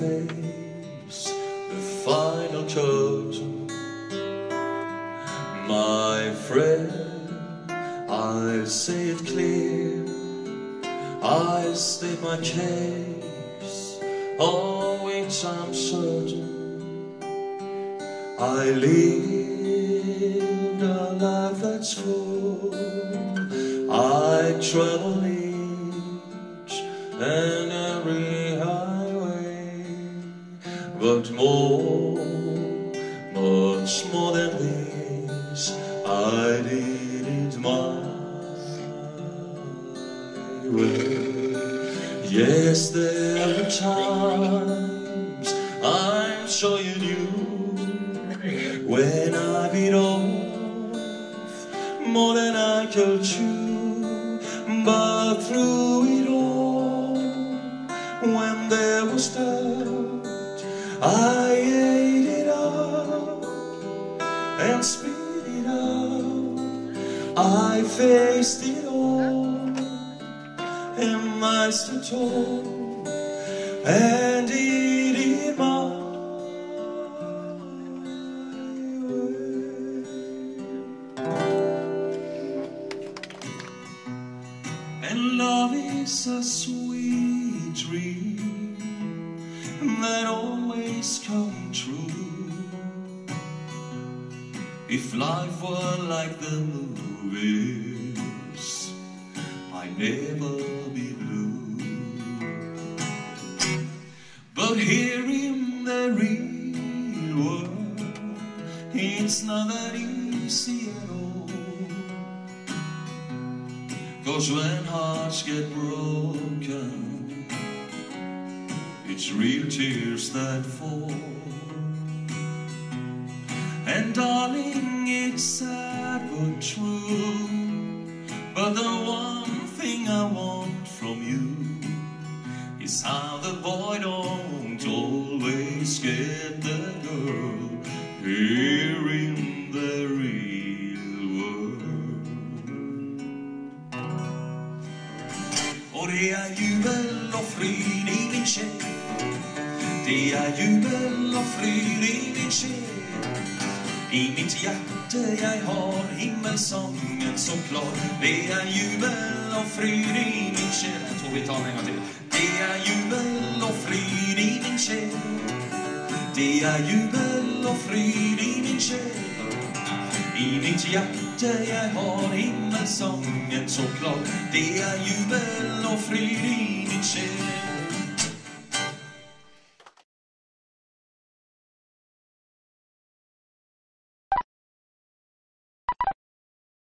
face the final curtain. My friend, I'll say it clear. I'll state my case, of which I'm certain. I lived a life that's full. I travel each and more, much more than this, I did it my way. Yes, there are times I'm sure you knew when I beat off more than I could chew, but through I ate it up and spit it out. I faced it all and I tall and it my way. And love is a sweet dream that always comes true. If life were like the movies, I'd never be blue. But here in the real world, it's not that easy at all. Cause when hearts get broken, it's real tears that fall. And darling, it's sad but true. But the one thing I want from you is how the boy don't always get the girl here det är jubel och fryd i min själ. Det är jubel och fryd i min själ. I mitt hjärta jag har himmelsången så klar. Det är jubel och fryd i min själ. Jag tror vi tar den en gång till. Det är jubel och fryd i min själ. Det är jubel och fryd i min själ. I mitt hjärta jag har himmelsången så klar Det är jubel och fröjd i min själ.